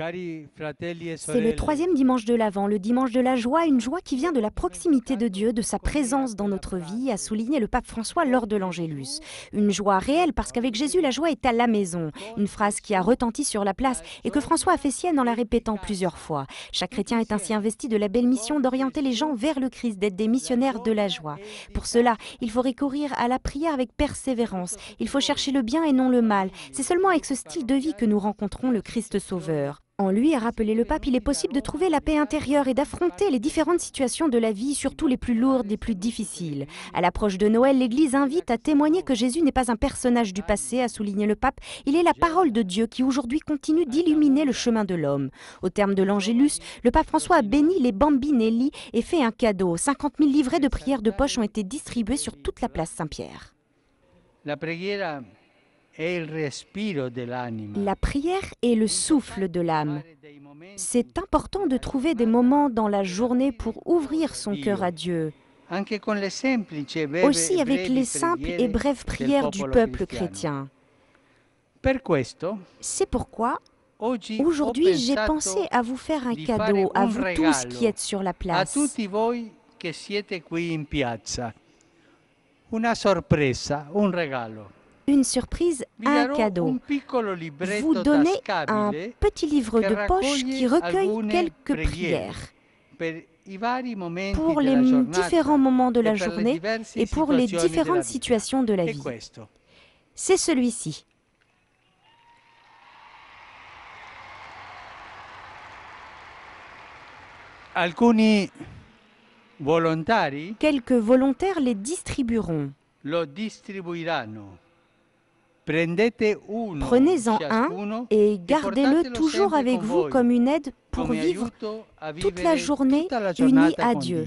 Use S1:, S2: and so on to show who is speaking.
S1: E
S2: C'est le troisième dimanche de l'Avent, le dimanche de la joie, une joie qui vient de la proximité de Dieu, de sa présence dans notre vie, a souligné le pape François lors de l'Angélus. Une joie réelle parce qu'avec Jésus, la joie est à la maison. Une phrase qui a retenti sur la place et que François a fait sienne en la répétant plusieurs fois. Chaque chrétien est ainsi investi de la belle mission d'orienter les gens vers le Christ, d'être des missionnaires de la joie. Pour cela, il faut recourir à la prière avec persévérance. Il faut chercher le bien et non le mal. C'est seulement avec ce style de vie que nous rencontrons le Christ Sauveur. En lui, a rappelé le pape, il est possible de trouver la paix intérieure et d'affronter les différentes situations de la vie, surtout les plus lourdes, les plus difficiles. À l'approche de Noël, l'Église invite à témoigner que Jésus n'est pas un personnage du passé, a souligné le pape, il est la parole de Dieu qui aujourd'hui continue d'illuminer le chemin de l'homme. Au terme de l'Angélus, le pape François a béni les bambinelli et fait un cadeau. 50 000 livrets de prières de poche ont été distribués sur toute la place Saint-Pierre.
S1: La
S2: La prière est le souffle de l'âme. C'est important de trouver des moments dans la journée pour ouvrir son cœur à Dieu,
S1: e
S2: aussi avec les simples et brèves prières du peuple chrétien. C'est pourquoi aujourd'hui j'ai pensé à vous faire un cadeau, à vous tous qui êtes sur la place.
S1: Una sorpresa, un regalo.
S2: Une surprise, un cadeau. Vous donnez un petit livre de poche qui recueille quelques prières pour les différents moments de
S1: e
S2: la journée et pour les différentes situations de la vie. C'est celui-ci. Quelques volontaires les distribueront.
S1: lo distribuiranno.
S2: Prenez-en un et
S1: e
S2: gardez-le toujours avec vous comme une aide pour vivre toute la journée
S1: giornata
S2: à Dieu.